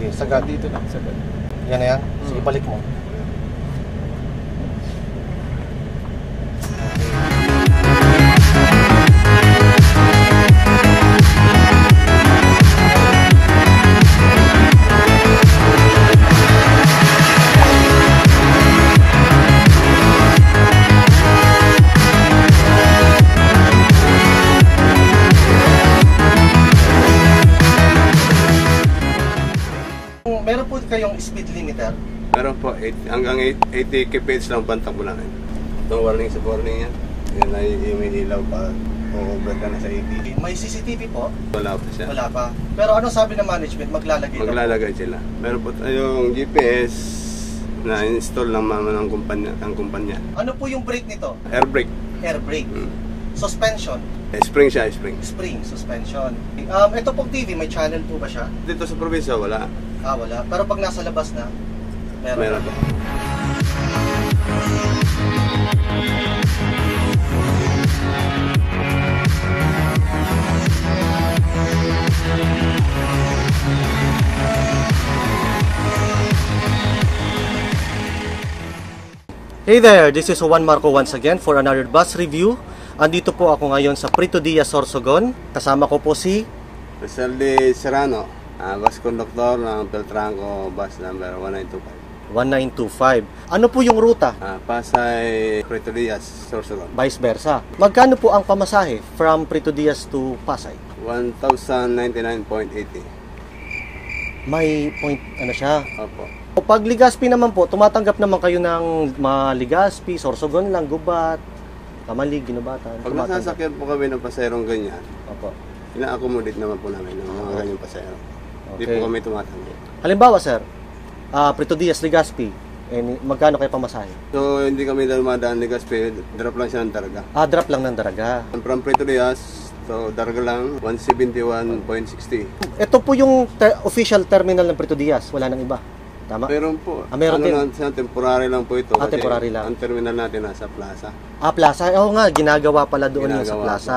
Sige, sagad. Dito lang, sagad. Yan na yan. Sige, Hmm. balik mo. Kayong speed limiter. Meron po, eight, hanggang 8, 80 kph lang bantang po namin. Itong warning sa warning yan. Yan ay may ilaw pa. O-over ka na sa 80. May CCTV po. Wala po siya. Wala pa. Pero ano sabi ng management? Maglalagay. Maglalagay sila. Meron po tayong GPS na install ng mama ng kumpanya, ang kumpanya. Ano po yung brake nito? Air brake. Air brake. Mm. Suspension. Eh, spring siya, spring. Spring suspension. Um, ito pong TV, may channel po ba siya? Dito sa probinsya, wala. Ah, wala. Pero pag nasa labas na, meron. Meron po. Hey there, this is Juan Marco once again for another bus review. Andito po ako ngayon sa Prito Diaz Sorsogon. Kasama ko po si Rizal de Serrano, ah, bus conductor ng Peltranco bus number 1925. 1925. Ano po yung ruta? Ah, Pasay, Prito Diaz, Sorsogon. Vice versa. Magkano po ang pamasahe from Prito Diaz to Pasay? 1,099.80. May point, ano siya? Opo. O pag Ligaspi naman po, tumatanggap naman kayo ng mga Ligaspi, Sorsogon lang, Gubat, Kamalig, Ginubatan. Pag tumatanggap. nasasakyan po kami ng paserong ganyan, Opo. ina-accommodate naman po namin ng mga ganyang pasero. Hindi Okay. po kami tumatanggap. Halimbawa, sir, ah Prito Diaz, Ligaspi, eh, magkano kayo pamasahe? So, hindi kami dumadaan ni Gaspe, drop lang siya ng Darga. Ah, drop lang ng daraga. From Prito Diaz, so Darga lang, 171.60. Ito po yung ter- official terminal ng Prito Diaz, wala nang iba. Tama? Meron po. Ah, meron ano din. lang siya, temporary lang po ito. Ah, kasi temporary lang. Ang terminal natin nasa plaza. Ah, plaza. Oo nga, ginagawa pala doon yung sa Ginagawa plaza.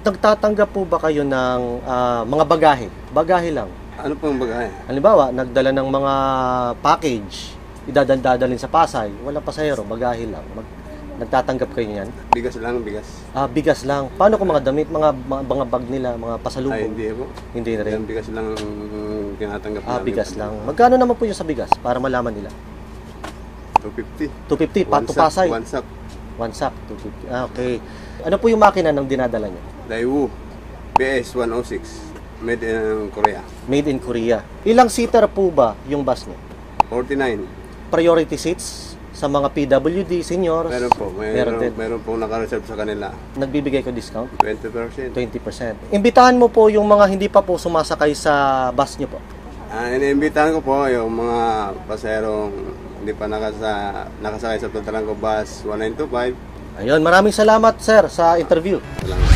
Nagtatanggap po ba kayo ng ah, mga bagahe? Bagahe lang. Ano po ang bagay? Halimbawa, nagdala ng mga package, idadadalin sa Pasay, walang pasahero, bagahe lang. Mag, nagtatanggap kayo niyan. Bigas lang, bigas. Ah, bigas lang. Paano kung mga damit, mga, mga, mga bag nila, mga pasalubong? Ay, hindi po. Hindi na rin. Yan, bigas lang ang tinatanggap Ah, namin. bigas lang. Magkano naman po yung sa bigas para malaman nila? 250. 250, One pato sack, Pasay. One sack. One sack, 250. Ah, okay. Ano po yung makina ng dinadala niyo? Daewoo BS-106. Made in Korea. Made in Korea. Ilang seater po ba yung bus niyo? 49. Priority seats sa mga PWD, seniors? Meron po. Meron Meron, din. meron pong naka-reserve sa kanila. Nagbibigay ko discount? 20%. 20%. Imbitahan mo po yung mga hindi pa po sumasakay sa bus niyo po. Ah, iniimbitahan ko po yung mga paserong hindi pa nakasa, nakasakay sa Peltranco Bus 1925. Ayun, maraming salamat sir sa interview. Salamat.